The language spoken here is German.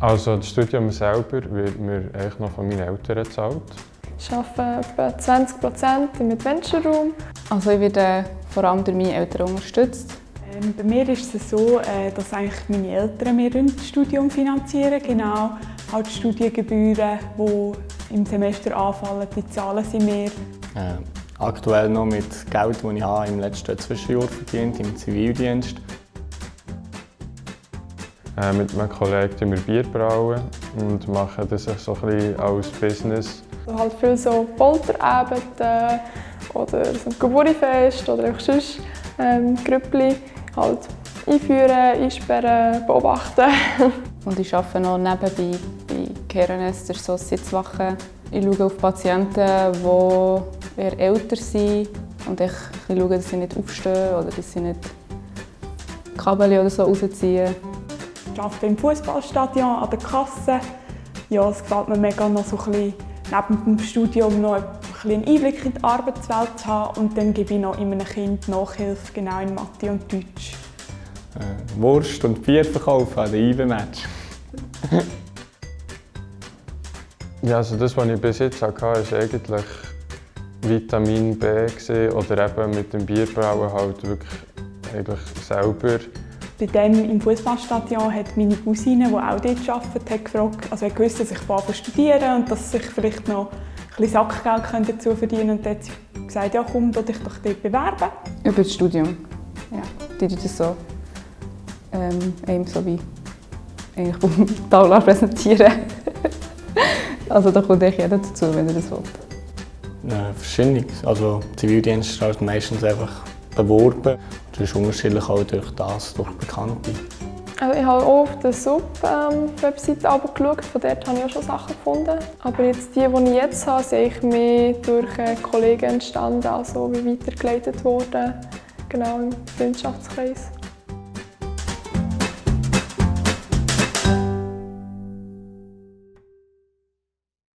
Also das Studium selber wird mir eigentlich noch von meinen Eltern gezahlt. Ich arbeite etwa 20 Prozent im Adventure Room. Also ich werde vor allem durch meine Eltern unterstützt. Ähm, bei mir ist es so, äh, dass eigentlich meine Eltern mir das Studium finanzieren. Genau, halt die Studiengebühren, die im Semester anfallen, die zahlen sie mir. Äh, aktuell noch mit Geld, das ich habe im letzten Zwischenjahr verdient im Zivildienst. Äh, mit meinem Kollegen wir Bier brauen und machen das so ein bisschen als Business. Also halt viel so Polterabende oder so ein Geburtstagsfest oder einfach sonst ähm, Grüppli halt einführen, einsperren, beobachten. Und ich arbeite noch nebenbei bei Kerenester so Sitzwachen. Ich schaue auf Patienten, die eher älter sind und ich schaue, dass sie nicht aufstehen oder dass sie nicht Kabel oder so rausziehen. Ich arbeite im Fußballstadion an der Kasse. Ja, es gefällt mir mega noch so ein bisschen, neben dem Studium noch einen Einblick in die Arbeitswelt zu haben und dann gebe ich noch in einem Kind Nachhilfe, genau in Mathe und Deutsch. Äh, Wurst und Bier verkaufen an den IBE-Match. ja, also das, was ich bis jetzt hatte, war eigentlich Vitamin B oder eben mit dem Bierbrauen halt wirklich eigentlich selber. Bei dem im Fußballstadion hat meine Cousine, die auch dort arbeitet, gefragt, also er wusste, dass ich vorhabe studieren und dass ich vielleicht noch ein bisschen Sackgeld dazu verdienen könnte. Und dann hat sie gesagt, ja komm, du dich doch dort bewerben. Über das Studium, ja. Die tun das so, ähm, einem so wie eigentlich vom Taular präsentieren. also da kommt jeder dazu, wenn er das will. Ja, verschiedene. Also Zivildienst ist meistens einfach beworben. Das ist unterschiedlich auch durch das, durch Bekannte. Also ich habe auch auf der Sub-Webseite ähm, geschaut, von dort habe ich auch schon Sachen gefunden. Aber jetzt die, die ich jetzt habe, sind ich mehr durch äh, Kollegen entstanden, also wie weitergeleitet worden, genau im Freundschaftskreis.